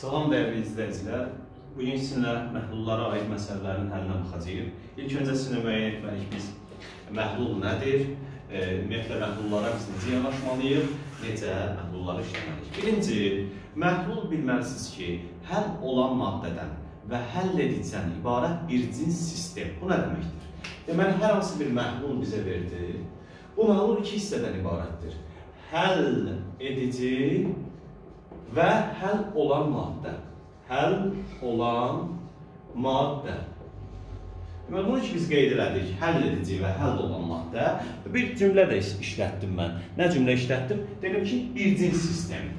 Salam dəyərli izləyicilər. Bu gün sizinlə məhlullara aid məsələlərin həllinə baxacağıq. İlk öncə sizinlə müəyyən etməliyik biz məhlul nədir? E, ümumiyyətlə məhlullara biz necə yanaşmalıyıq? Necə məhlulları işləməliyik? Birinci, məhlul bilməlisiniz ki, həll olan maddədən və həll edicdən ibarət bir cins sistem. Bu nə deməkdir? Deməli, hər hansı bir məhlul bizə verdi. Bu məhlul iki hissədən ibarətdir. Həll edici və həll olan maddə. Həll olan maddə. Deməli, bunu ki, biz qeyd elədik. Həll edici və həll olan maddə. Bir cümlə də işlətdim mən. Nə cümlə işlətdim? Dedim ki, bir cins sistem.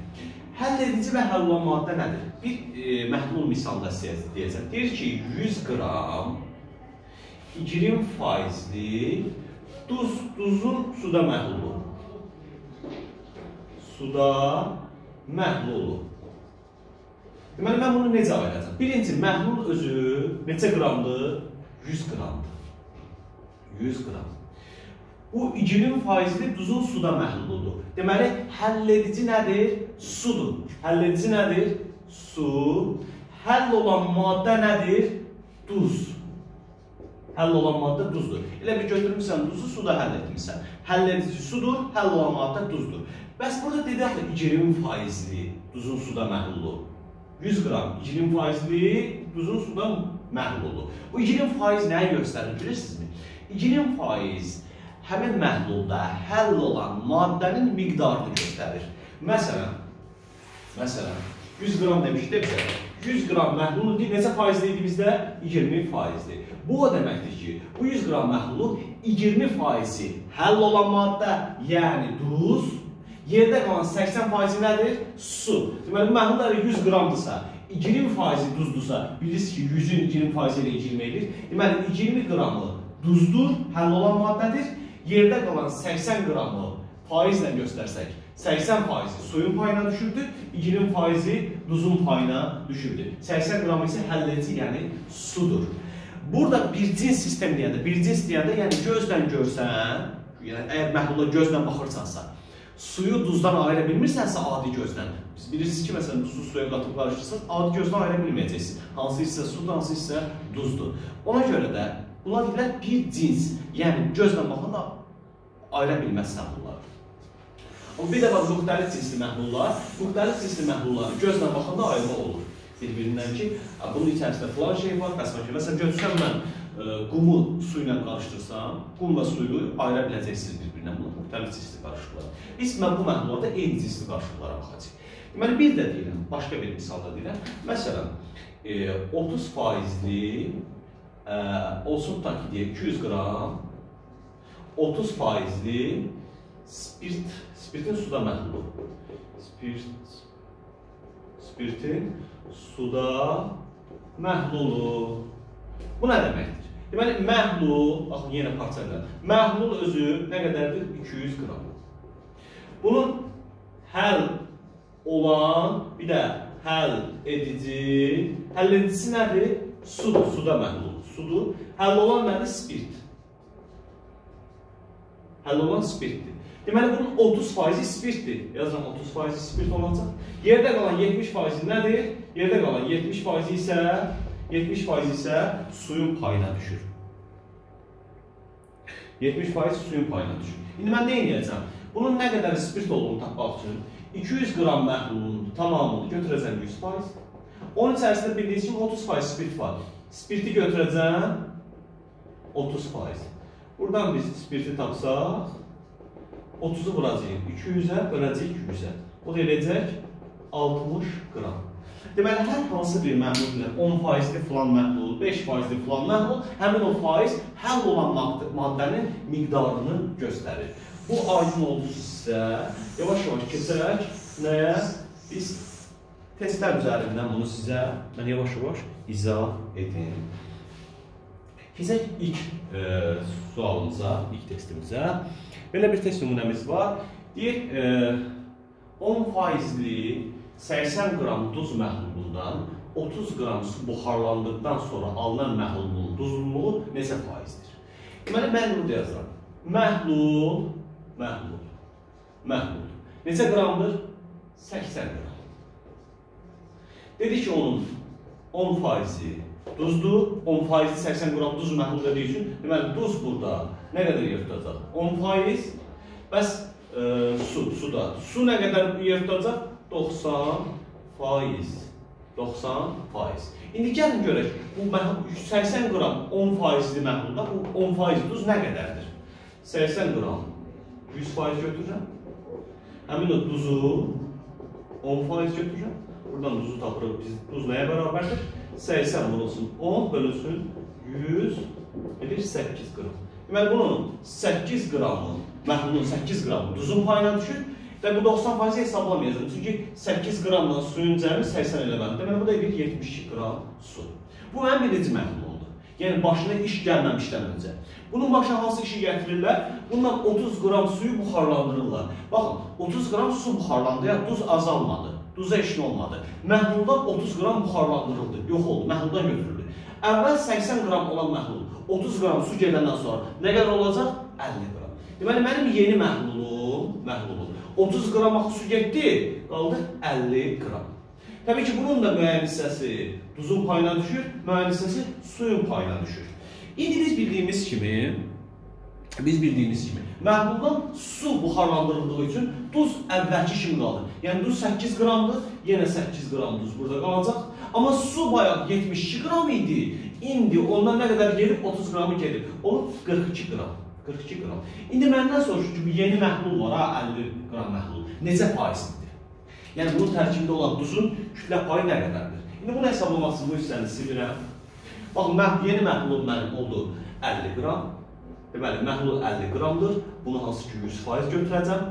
Həll edici və həll olan maddə nədir? Bir e, məhlul misalda sizə deyəcəm. Deyir ki, 100 qram 20 faizli duz, duzun suda məhlulu. Suda məhlulu. Deməli, mən bunu necə ayıracam? Birinci, məhlul özü neçə qramdır? 100 qramdır. 100 qram. Bu 20 faizli duzun suda məhluludur. Deməli, həlledici nədir? Sudur. Həlledici nədir? Su. Həll olan maddə nədir? Duz. Həll olan maddə duzdur. Elə bir götürmüsən duzu, suda həll etmirsən. Həlledici sudur, həll olan maddə duzdur. Bəs burada axı 20 faizli duzun suda məhlulu. 100 qram 20 faizli duzun suda məhlulu. Bu 20 faiz nəyi göstərir bilirsinizmi? 20 faiz həmin məhlulda həll olan maddənin miqdarını göstərir. Məsələn, məsələn 100 qram demişdi bizə. 100 qram məhlulu necə faizli idi bizdə? 20 faizli. Bu o deməkdir ki, bu 100 qram məhlulun 20 faizi həll olan maddə, yəni duz, Yerdə qalan 80 faizi nədir? Su. Deməli, məhlul əgər 100 qramdırsa, 20 faizi duzdursa, bilirsiniz ki, 100-ün 20 faizi ilə 20 edir. Deməli, 20 qramı duzdur, həll olan maddədir. Yerdə qalan 80 qramı faizlə göstərsək, 80 faizi suyun payına düşürdü, 20 faizi duzun payına düşürdü. 80 qramı isə həlledici, yəni sudur. Burada bir cins sistem deyəndə, bir cins deyəndə, yəni gözlə görsən, yəni əgər məhlula gözlə baxırsansa, suyu duzdan ayıra bilmirsənsə adi gözdən. Biz bilirsiniz ki, məsələn, duzlu suya qatıb qarışdırsanız, adi gözdən ayıra bilməyəcəksiniz. Hansı hissə sudur, hansı hissə duzdur. Ona görə də bunlar deyirlər bir cins, yəni gözlə baxanda ayıra bilməzsən bunları. Amma bir də var müxtəlif cinsli məhlullar, müxtəlif cinsli məhlulları gözlə baxanda ayırma olur bir-birindən ki, bunun içərisində filan şey var, ki, məsələn, götürsəm mən qumu su ilə qarışdırsam, qum və suyu ayıra biləcəksiniz bir-birindən, bunlar müxtəlif cinsli qarışıqlar. Biz mən bu məhlullarda eyni cinsli qarışıqlara baxacaq. Deməli, bir də deyirəm, başqa bir misalda deyirəm. Məsələn, e, 30 faizli e, olsun ta ki, deyək, 200 qram 30 faizli spirt, spirtin suda məhlulu. Spirt, spirtin suda məhlulu. Bu nə deməkdir? Deməli, məhlul, baxın, yenə parçalar. Məhlul özü nə qədərdir? 200 qram. Bunun həll olan, bir də həll edici, həll edicisi nədir? Sudur, suda məhlul. Sudur. Həll olan nədir? Spirt. Həll olan spirtdir. Deməli, bunun 30 faizi spirtdir. Yazıram, 30 faizi spirt olacaq. Yerdə qalan 70 faizi nədir? Yerdə qalan 70 faizi isə 70 faizi isə suyun payına düşür. 70 faiz suyun payına düşür. İndi mən nə edəcəm? Bunun nə qədər spirt olduğunu tapmaq üçün 200 qram məhlulun tamamını götürəcəm 100 faiz. Onun içərisində bildiyiniz kimi 30 faiz spirt var. Spirti götürəcəm 30 faiz. Buradan biz spirti tapsaq 30-u vuracağıq 200-ə, böləcəyik 100-ə. O da eləyəcək 60 qram. Deməli, hər hansı bir məhlul ilə 10 faizli filan məhlul, 5 faizli filan məhlul, həmin o faiz həll olan maddənin miqdarını göstərir. Bu aydın oldu sizə. Yavaş-yavaş keçərək nəyə? Biz testlər üzərindən bunu sizə mən yavaş-yavaş izah edim. Keçək ilk e, sualımıza, ilk testimizə. Belə bir test nümunəmiz var. Deyir, e, 10 faizli 80 qram duz məhlulundan 30 qram su buxarlandıqdan sonra alınan məhlulun duzluluğu neçə faizdir? Deməli, mən bunu yazıram. Məhlul məhlul. Məhlul. Neçə qramdır? 80 qram. Dedi ki onun 10 faizi duzdur, 10 faizi 80 qram duz məhlul dediyi üçün, deməli duz burada nə qədər yer tutacaq? 10 faiz, bəs e, su, suda. Su nə qədər yer tutacaq? 90 faiz. 90 faiz. İndi gəlin görək, bu məhlul 80 qram 10 faizli məhlulda bu 10 faiz duz nə qədərdir? 80 qram 100 faiz götürürəm. Həmin o duzu 10 faiz götürürəm. Buradan duzu tapırıq. Biz duz nəyə bərabərdir? 80 vurulsun 10 bölünsün 100 edir 8 qram. Deməli bunun 8 qramı, məhlulun 8 qramı duzun payına düşür və bu 90 faizi hesablamayacağım. Çünki 8 qramla suyun cəmi 80 eləməlidir. Deməli bu da edir 72 qram su. Bu mənim birinci məhlulumdur. Yəni başına iş gəlməmişdən öncə. Bunun başına hansı işi gətirirlər? Bundan 30 qram suyu buxarlandırırlar. Baxın, 30 qram su buxarlandı, yəni duz azalmadı. Duza işin olmadı. Məhluldan 30 qram buxarlandırıldı, yox oldu, məhluldan götürüldü. Əvvəl 80 qram olan məhlul 30 qram su gedəndən sonra nə qədər olacaq? 50 qram. Deməli, mənim yeni məhlulum, məhlulum 30 qram axı su getdi, qaldı 50 qram. Təbii ki, bunun da müəyyən hissəsi duzun payına düşür, müəyyən hissəsi suyun payına düşür. İndi biz bildiyimiz kimi, biz bildiyimiz kimi məhluldan su buxarlandırıldığı üçün duz əvvəlki kimi qalır. Yəni duz 8 qramdır, yenə 8 qram duz burada qalacaq. Amma su bayaq 72 qram idi. İndi ondan nə qədər gedib 30 qramı gedib. O 42 qram. 42 qram. İndi məndən soruşur ki, bu yeni məhlul var ha, 50 qram məhlul. Necə faizlidir? Yəni bunun tərkibində olan duzun kütlə payı nə qədərdir? İndi bunu hesablamaq üçün bu hissəni silirəm. Baxın, mən, yeni məhlulum mənim oldu 50 qram. Deməli, məhlul 50 qramdır. Bunu hansı ki 100% götürəcəm.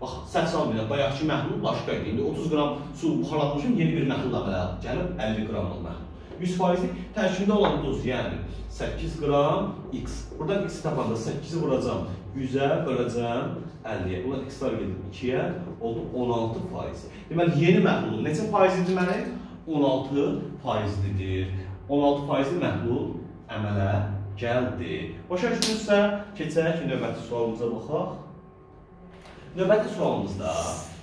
Bax, səhv salmayın, bayaqki məhlul başqa idi. İndi 30 qram su buxarlanmışım, yeni bir məhlul əmələ gəlib 50 qramlıq məhlul. 100%lik tərkibində olan duz, yəni 8 qram x. Buradan x tapanda 8-i vuracam 100-ə, böləcəm 50-yə. Bunlar x-lar gedir 2-yə, oldu 16%. Deməli, yeni məhlulun neçə faizidir mənim? 16 faizlidir. 16 faizli məhlul əmələ gəldi. Başa düşdünüzsə, keçək növbəti sualımıza baxaq. Növbəti sualımızda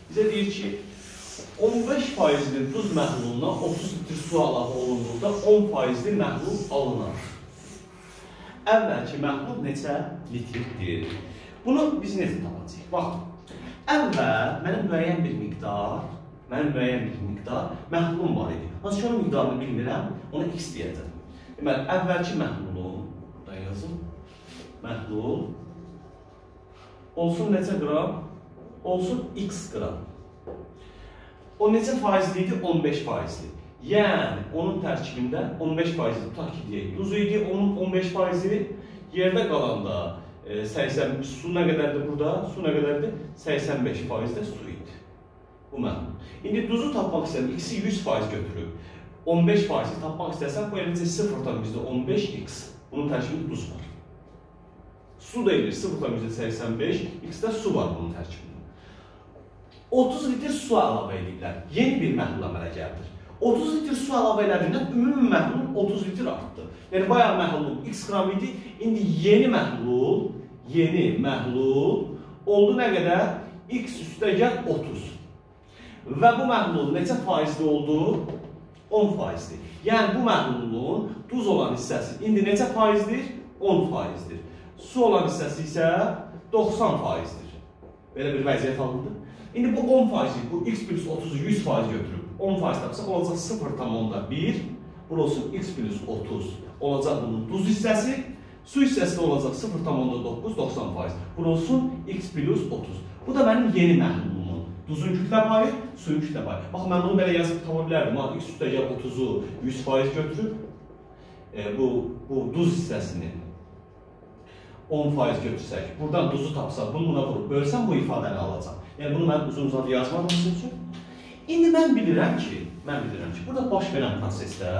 bizə deyir ki, 15 faizli duz məhluluna 30 litr su əlavə olunduqda 10 faizli məhlul alınar. Əvvəlki məhlul neçə litrdir? Bunu biz necə tapacağıq? Baxın, əvvəl mənim müəyyən bir miqdar, mənim müəyyən bir miqdar məhlulum var idi. Hansı ki, onun miqdarını bilmirəm, ona x deyəcəm. Deməli, əvvəlki məhlulum, burada yazım, məhlul olsun neçə qram? olsun x qram. O neçə faizli idi? 15 faizli. Yəni, onun tərkibində 15 faizli, tutaq ki, deyək, duz idi, onun 15 faizi yerdə qalanda e, 80, su nə qədərdir burada? Su nə qədərdir? 85 faizdə su idi. Bu mənim. İndi duzu tapmaq istəyirəm, x-i 100 faiz götürüb, 15 faizi tapmaq istəsəm, bu eləcə 0 bizdə 15x. Bunun tərkibində duz var. Su da edir 0,85, x-də su var bunun tərkibində. 30 litr su əlavə ediblər. Yeni bir məhlul əmələ gəldir. 30 litr su əlavə elədiyindən ümumi məhlul 30 litr artdı. Yəni bayaq məhlul x qram idi, indi yeni məhlul, yeni məhlul oldu nə qədər? x üstəgəl 30. Və bu məhlul neçə faizli oldu? 10 faizli. Yəni bu məhlulun duz olan hissəsi indi neçə faizdir? 10 faizdir. Su olan hissəsi isə 90 faizdir. Belə bir vəziyyət alındı. İndi bu 10 faizi, bu x plus 30'u 100 faiz götürüb 10 faiz tapsaq olacaq 0,1, bura olsun x plus 30 olacaq bunun duz hissəsi, su hissəsi də olacaq 0,9, 90 faiz. Bura olsun x plus 30. Bu da mənim yeni məhlulumun. Duzun kütlə payı, suyun kütlə payı. Bax, mən bunu belə yazıb tapa bilərdim. Ha, x üstəgəl 30-u 100 faiz götürüb, e, bu, bu duz hissəsini 10 faiz götürsək, buradan duzu tapsaq, bunu buna vurub bölsəm bu ifadəni alacaq. Yəni bunu mən uzun-uzun yazmadım sizin üçün. İndi mən bilirəm ki, mən bilirəm ki, burada baş verən prosesdə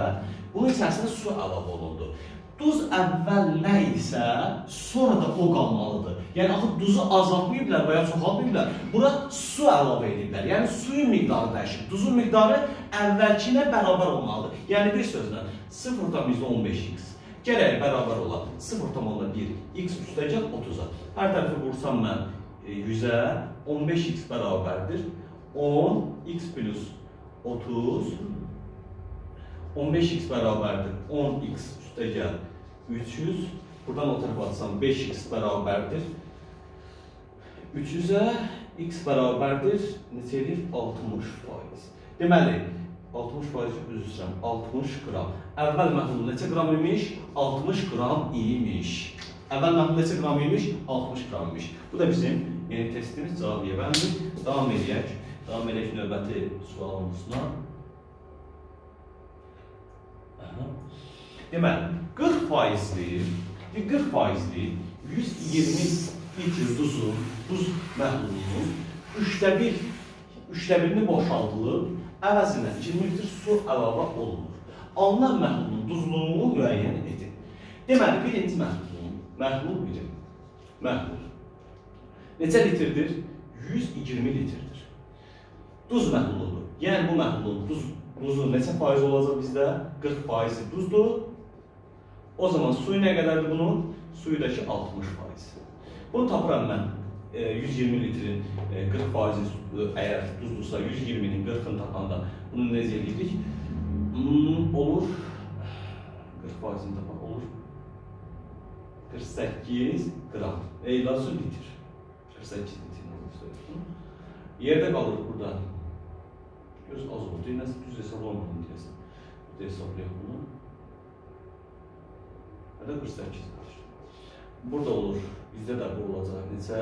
bunun içərisinə su əlavə olundu. Duz əvvəl nə idisə, sonra da o qalmalıdır. Yəni axı duzu azaltmayıblar və ya çoxaltmayıblar. Bura su əlavə ediblər. Yəni suyun miqdarı dəyişib. Duzun miqdarı əvvəlkinə bərabər olmalıdır. Yəni bir sözlə 0,15x gərək bərabər ola 0,1 x üstəgəl 30-a. Hər tərəfi vursam mən 100-ə 15x bərabərdir. 10 x plus 30 15x bərabərdir 10x üstə gəl 300. Buradan o tərəfə atsam 5x bərabərdir 300-ə x bərabərdir neçə edir? 60 faiz. Deməli, 60 faiz üzr istəyirəm, 60 qram. Əvvəl məhlul neçə qram imiş? 60 qram imiş. Əvvəl məhlul neçə qram imiş? 60 qram imiş. Bu da bizim yeni testimiz cavab yevəndir. Davam edək. Davam edək növbəti sualımızla. Deməli, 40 faizli, 40 faizli 120 litr duzun, duz məhlulunun üçdə bir, üçdə birini boşaldılıb, əvəzinə 20 litr su əlavə olunur. Alınan məhlulun duzluğunu müəyyən edin. Deməli, birinci məhlulun, məhlul biri, məhlul. Neçə litrdir? 120 litrdir. Duz məhluludur. Yəni bu məhlulun duz, duzu neçə faiz olacaq bizdə? 40 faizi duzdur. O zaman suyu nə qədərdir bunun? Suyu da ki 60 faiz. Bunu tapıram mən. E, 120 litrin e, 40 faizi əgər duzdursa 120-nin 40-ını tapanda bunu necə edirik? Hmm, olur 40 faizini tapan olur 48 qram. Eyla su 48 litr. Yerdə qalır burada. Göz az oldu. Nəsə düz hesablamadım deyəsən. Bir də hesablayaq bunu. Da 48 litr. Burada olur. Bizdə də bu olacaq neçə?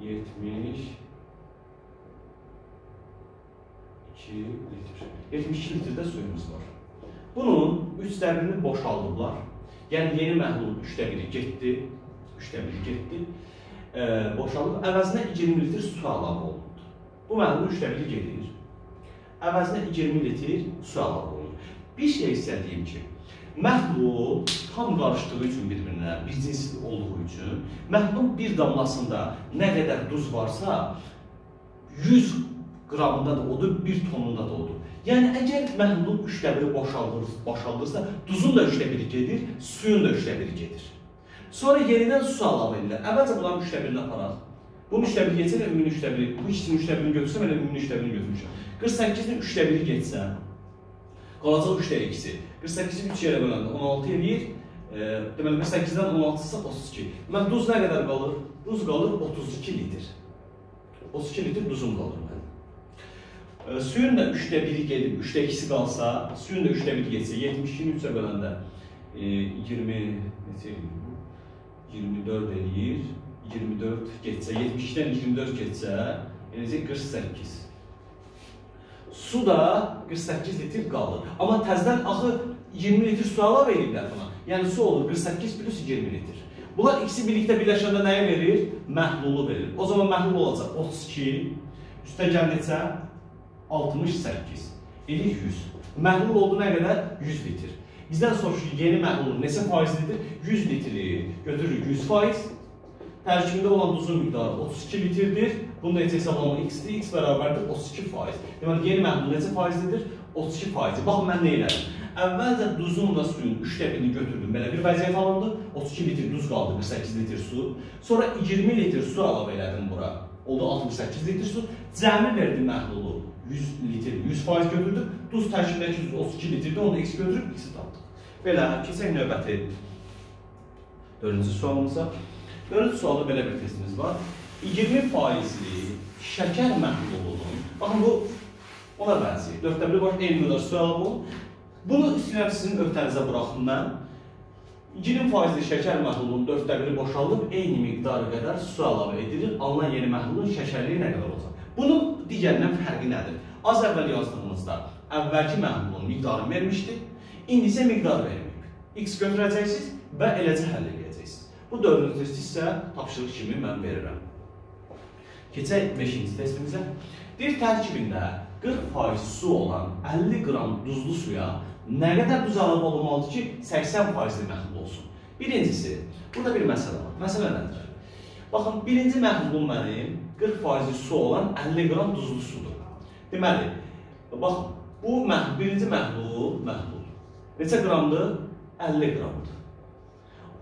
70 2 litr. 72 litrdə suyumuz var. Bunun 3 dəbirini boşaldıblar. Yəni yeni məhlulun 3də biri getdi. 3də biri getdi. E, boşalıb əvəzinə 20 litr su əlavə olundu. Bu məhlulun 3də biri gedir. Əvəzinə 20 litr su əlavə olunur. Bir şey istədiyim ki, məhlul tam qarışdığı üçün bir-birinə, bir cinsli olduğu üçün, məhlulun bir damlasında nə qədər duz varsa, 100 qramında da odur, bir tonunda da odur. Yəni, əgər məhlulun üçdə biri boşaldır, boşaldırsa, duzun da üçdə biri gedir, suyun da üçdə biri gedir. Sonra yenidən su əlavə edirlər. Əvvəlcə bunların üçdə birini aparaq. Bunun üçdə biri getsə, ümumi üçdə biri, bu ikisinin üçdə birini götürsəm, elə ümumi üçdə birini götürmüşəm. 48-in üçdə biri getsə, qalacaq üçdə ikisi. 48-i 3 yerə böləndə 16 eləyir. E, deməli, 48-dən 16-sı 32. Deməli, duz nə qədər qalır? Duz qalır 32 litr. 32 litr duzum qalır mənim. E, suyun da 3də 1-i gedib, 3də 2-si qalsa, suyun da 3də 1-i getsə, 72-ni 3-ə böləndə e, 20, neçə eləyir bu? 24 eləyir. 24 getsə, 72-dən 24 getsə, eləcək 48. Su da 48 litr qalır. Amma təzədən axı 20 litr su əlavə ediblər buna. Yəni su olur 48 plus 20 litr. Bunlar ikisi birlikdə birləşəndə nəyə verir? Məhlulu verir. O zaman məhlul olacaq 32, üstə gəl neçə? 68. Elik 100. Məhlul oldu nə qədər? 100 litr. Bizdən soruşur yeni məhlulun neçə faizlidir? 100 litri götürürük 100 faiz. Tərkibində olan duzun miqdarı 32 litrdir. Bunu necə hesablama x-dir? x bərabərdir 32 faiz. Deməli, yeni məhlul neçə faizlidir? 32 faizi. Baxın, mən nə elədim? Əvvəlcə duzun və suyun 3 birini götürdüm. Belə bir vəziyyət alındı. 32 litr duz qaldı, 48 litr su. Sonra 20 litr su əlavə elədim bura. Oldu 68 litr su. Cəmi verdim məhlulu 100 litr, 100 faiz götürdüm. Duz tərkibindəki 32 litrdə onu x götürüb x-i tapdıq. Belə, keçək növbəti dördüncü sualımıza. Dördüncü sualda belə bir testimiz var. 20 faizli şəkər məhlulunun, baxın bu ona bənzəyir. Dörddə biri var, eyni qədər sual bu. Bunu istəyirəm sizin öhdənizə buraxım mən. 20 faizli şəkər məhlulunun dörddə biri boşaldıb, eyni miqdarı qədər su əlavə edilir. Alınan yeni məhlulun şəkərliyi nə qədər olacaq? Bunun digərindən fərqi nədir? Az əvvəl yazdığımızda əvvəlki məhlulun miqdarını vermişdik, indi isə miqdar verməyib. X götürəcəksiniz və eləcə həll edəcəksiniz. Bu dördüncü test isə tapşırıq kimi mən verirəm. Keçək 5-ci testimizə. Bir tərkibində 40% su olan 50 qram duzlu suya nə qədər duz əlavə olunmalıdır ki, 80%li məhlul olsun? Birincisi, burada bir məsələ var. Məsələ nədir? Baxın, birinci məhlulum mənim 40% su olan 50 qram duzlu sudur. Deməli, baxın, bu məhlul, birinci məhlul, məhlul. Neçə qramdır? 50 qramdır.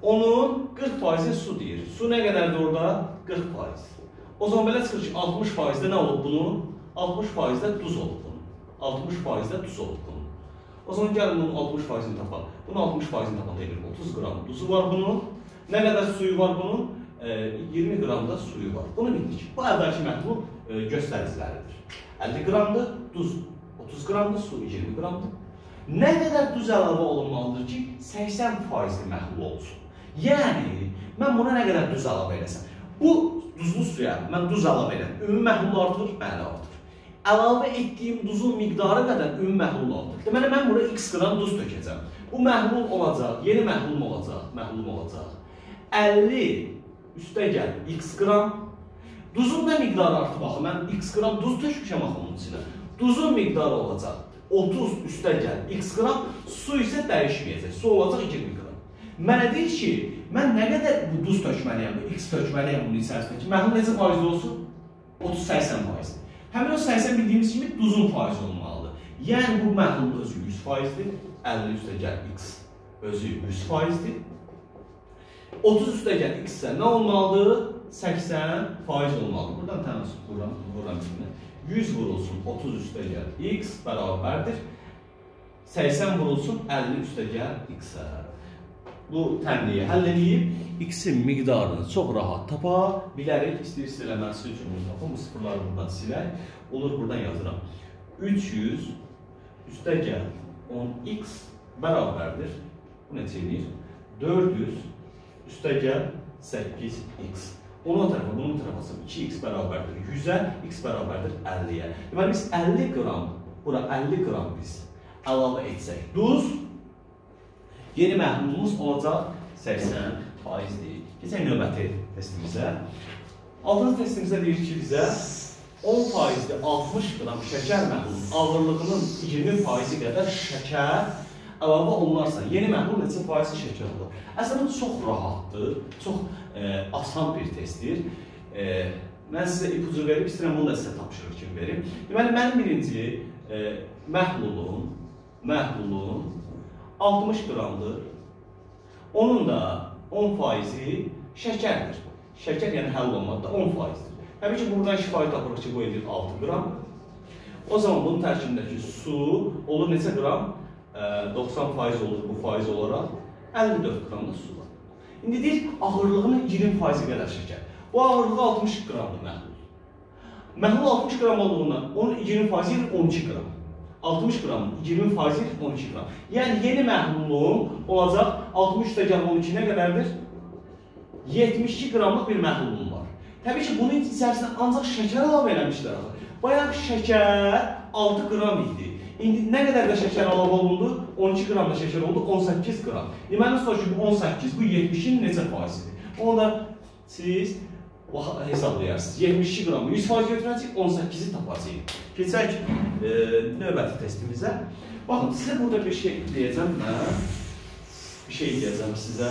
Onun 40% su deyir. Su nə qədərdir orada? 40%. O zaman belə çıxır ki, 60%-də nə olub bunun? 60%-də duz olub bunun. 60%-də duz olub bunun. O zaman gəlin bunun 60 faizini tapaq. Bunun 60 faizini tapaq deyir. 30 qram duzu var bunun. Nə qədər suyu var bunun? E, 20 qram da suyu var. Bunu bildik. Bu əvvəlki məhdudun e, göstəriciləridir. 50 qramdır duz, 30 qramdır su, 20 qramdır. Nə qədər duz əlavə olunmalıdır ki, 80 faizli məhlul olsun. Yəni, mən buna nə qədər duz əlavə eləsəm, bu duzlu suya mən duz əlavə edirəm, ümumi məhlul artır, bəli artır. Əlavə etdiyim duzun miqdarı qədər ümumi məhlul artır. Deməli, mən bura x qram duz tökəcəm. Bu məhlul olacaq, yeni məhlulum olacaq, məhlulum olacaq. 50 üstə gəl x qram. Duzun nə miqdarı artıb axı? Mən x qram duz tökmüşəm axı onun içinə. Duzun miqdarı olacaq 30 üstə gəl x qram, su isə dəyişməyəcək. Su olacaq 20 qram. Mənə deyir ki, mən nə qədər bu duz tökməliyəm, x tökməliyəm bunun içərisində ki, məhlul necə faizli olsun? 30-80 faizli. Həmin o 80 bildiyimiz kimi duzun faizi olmalıdır. Yəni bu məhlulun özü 100 faizdir, 50 üstə gəl x özü 100 faizdir. 30 üstə gəl x isə nə olmalıdır? 80 faiz olmalıdır. Buradan tənasüb vuram, vuram kimi. 100 vurulsun 30 üstə gəl x bərabərdir. 80 vurulsun 50 üstə gəl x-ə. Bu tənliyi həll edib x-in miqdarını çox rahat tapa bilərik. İstəyirsə eləməsi üçün bunu bu sıfırları buradan silək. Olur buradan yazıram. 300 üstə gəl 10x bərabərdir. Bu neçə edir? 400 üstə gəl 8x. Onu o tərəfə, bunu bu tərəfə asıb 2x bərabərdir 100-ə, x bərabərdir 50-yə. Deməli, biz 50 qram, bura 50 qram biz əlavə etsək, duz, yeni məhlumumuz olacaq 80 faizdir. Keçək növbəti testimizə. Altıncı testimizə deyir ki, bizə 10 faizli 60 qram şəkər məhlulun ağırlığının 20 faizi qədər şəkər əlavə olunarsa, yeni məhlul neçə faizi şəkər olur? Əslində bu çox rahatdır, çox e, asan bir testdir. E, mən sizə ipucu verib, istəyirəm bunu da sizə tapşırıq kimi verim. Deməli, mənim birinci e, məhlulum, məhlulum 60 qramdır. Onun da 10 faizi şəkərdir. Şəkər yəni həll olmaqda 10 faizdir. Təbii ki, buradan şifahi tapırıq ki, bu edir 6 qram. O zaman bunun tərkibindəki su olur neçə qram? 90 faiz olur bu faiz olaraq 54 qram da su var. İndi deyir ağırlığının 20 faizi qədər şəkər. Bu ağırlığı 60 qramdır məhlul. Məhlul 60 qram olduğundan onun 20 faizi 12 qram. 60 qramın 20 faizi 12 qram. Yəni yeni məhlulluğum olacaq 60 üstəgəl 12 nə qədərdir? 72 qramlıq bir məhlulluğum var. Təbii ki, bunun içərisinə ancaq şəkər əlavə eləmişlər. Bayaq şəkər 6 qram idi. İndi nə qədər də şəkər əlavə olundu? 12 qram da şəkər oldu, 18 qram. Deməli, sonra ki, bu 18, bu 70-in neçə faizidir? Onu da siz hesablayarsınız. 72 qram 100 faiz götürəcək, 18-i tapacaq. Keçək e, növbəti testimizə. Baxın, sizə burada bir şey deyəcəm mən. Bir şey deyəcəm sizə.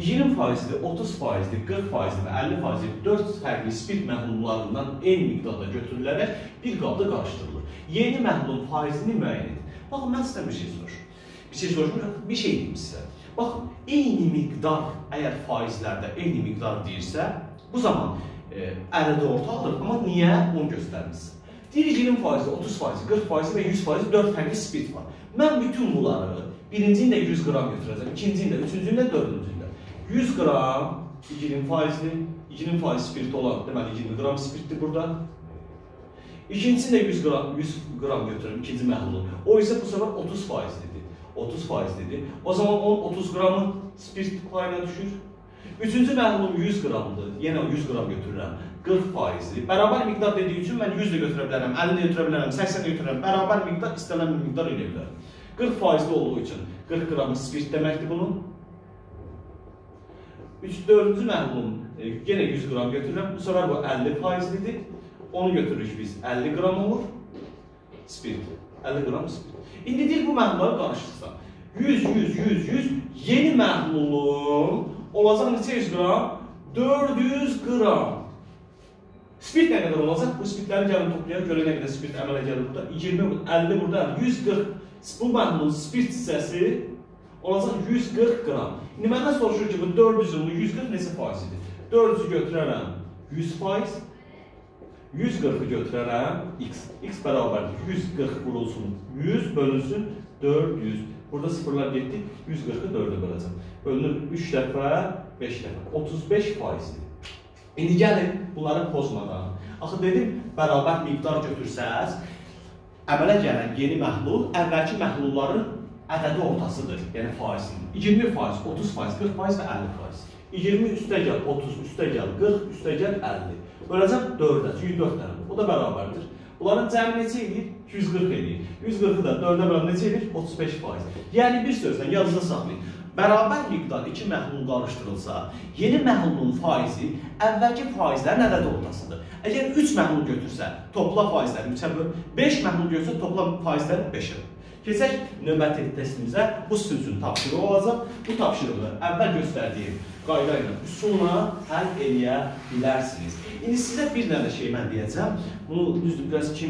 20 faizli, 30 faizli, 40 faizli və 50 faizli 4 fərqli spirt məhlullarından eyni miqdarda götürülərək bir qabda qarışdırılır. Yeni məhlulun faizini müəyyən edin. Baxın, mən sizdən bir şey soruşurum. Bir şey soruşmuram, bir şey deyim sizə. Baxın, eyni miqdar, əgər faizlərdə eyni miqdar deyirsə, bu zaman e, ərədə orta alır, amma niyə onu göstərmişsin? Deyir 20 faizi, 30 faizi, 40 faizi və 100 faizi 4 fərqli spirt var. Mən bütün bunları birincini də 100 qram götürəcəm, ikincini də, üçüncünü də, dördüncünü 100 qram 20 faizli, 20 faiz spirti olan, deməli 20 qram spirtdir burada. İkincisini də 100 qram, 100 qram götürürüm, ikinci məhlulu. O isə bu səfər 30 faizlidir. 30 faizlidir. O zaman 10 30 qramın spirt payına düşür. Üçüncü məhlulum 100 qramdır. Yenə 100 qram götürürəm. 40 faizli. Bərabər miqdar dediyi üçün mən 100 də götürə bilərəm, 50 də götürə bilərəm, 80 də götürə bilərəm. Bərabər miqdar istənilən miqdar elə bilərəm. 40 faizli olduğu üçün 40 qramı spirt deməkdir bunun. 3-4-cü məhlulun yenə 100 qram götürürəm. Bu səfər bu 50 faizlidir. Onu götürürük biz 50 qram olur. Spirt. 50 qram spirt. İndi deyir bu məhlulları qarışdırsa. 100, 100, 100, 100 yeni məhlulun olacaq neçə 100 qram? 400 qram. Spirt nə qədər olacaq? Bu spirtləri gəlin toplayaq, görə nə qədər spirt əmələ gəlir burada. 20, 50 burada, 140. Bu məhlulun spirt hissəsi olacaq 140 qram. İndi məndən soruşur ki, bu 400-ün 140 neçə faizidir? 400-ü götürərəm 100 faiz, 140-ı götürərəm x. x bərabərdir 140 vurulsun 100 bölünsün 400. Burada sıfırlar getdi 140-ı 4-ə böləcəm. Bölünür 3 dəfə 5 dəfə 35 faizdir. İndi gəlin bunları pozmadan. Axı dedim bərabər miqdar götürsəz əmələ gələn yeni məhlul əvvəlki məhlulların ədədi ortasıdır, yəni faizin. 20 faiz, 30 faiz, 40 faiz və 50 faiz. 20 üstə gəl 30, üstə gəl 40, üstə gəl 50. Böləcəm 4-ə, çünki 4 dənə. O da bərabərdir. Bunların cəmi neçə edir? 140 edir. 140-ı da 4-ə bölən neçə edir? 35 faiz. Yəni bir sözlə yadınızda saxlayın. Bərabər miqdar iki məhlul qarışdırılsa, yeni məhlulun faizi əvvəlki faizlərin ədədi ortasıdır. Əgər 3 məhlul götürsə, topla faizləri 3-ə böl, 5 məhlul götürsə, topla faizləri 5-ə böl. Keçək növbəti testimizə. Bu sizin üçün tapşırıq olacaq. Bu tapşırığı əvvəl göstərdiyim qayda ilə üsulla həll edə bilərsiniz. İndi sizə bir dənə şey mən deyəcəm. Bunu düzdür biraz kimi